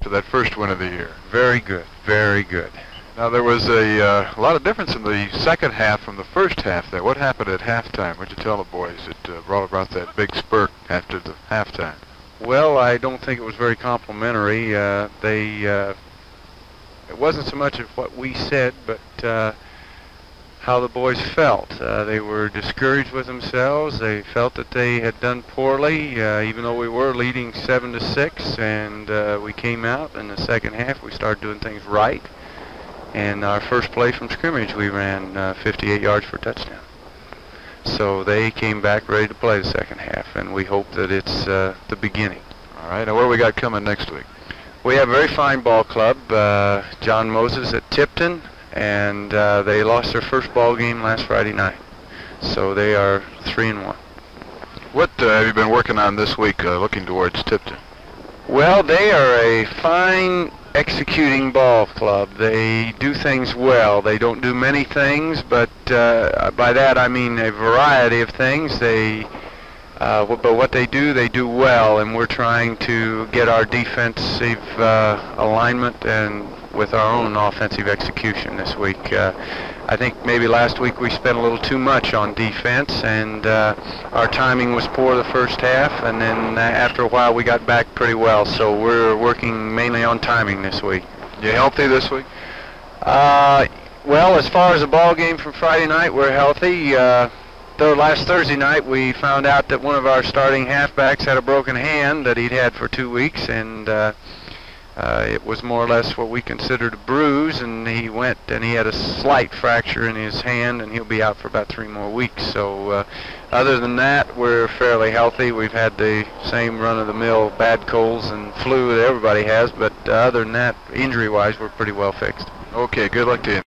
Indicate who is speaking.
Speaker 1: to that first win of the year?
Speaker 2: Very good, very good.
Speaker 1: Now there was a, uh, a lot of difference in the second half from the first half there. What happened at halftime? What'd you tell the boys that uh, brought about that big spurt after the halftime?
Speaker 2: Well, I don't think it was very complimentary. Uh, they, uh, it wasn't so much of what we said, but uh, how the boys felt. Uh, they were discouraged with themselves. They felt that they had done poorly, uh, even though we were leading seven to six, and uh, we came out in the second half. We started doing things right, and our first play from scrimmage, we ran uh, 58 yards for a touchdown. So they came back ready to play the second half, and we hope that it's uh, the beginning.
Speaker 1: All right. Now what do we got coming next week?
Speaker 2: We have a very fine ball club, uh, John Moses at Tipton, and uh, they lost their first ball game last Friday night. So they are three and one.
Speaker 1: What uh, have you been working on this week, uh, looking towards Tipton?
Speaker 2: Well, they are a fine executing ball club. They do things well. They don't do many things, but uh, by that I mean a variety of things. They, uh, but what they do, they do well, and we're trying to get our defensive uh, alignment and with our own offensive execution this week. Uh, I think maybe last week we spent a little too much on defense, and uh, our timing was poor the first half, and then uh, after a while we got back pretty well. So we're working mainly on timing this week.
Speaker 1: You healthy this week?
Speaker 2: Uh, well, as far as the ball game from Friday night, we're healthy. Uh, though last Thursday night we found out that one of our starting halfbacks had a broken hand that he'd had for two weeks, and uh, uh, it was more or less what we considered a bruise, and he went and he had a slight fracture in his hand, and he'll be out for about three more weeks. So, uh, other than that, we're fairly healthy. We've had the same run-of-the-mill bad colds and flu that everybody has, but uh, other than that, injury-wise, we're pretty well fixed.
Speaker 1: Okay. Good luck to you.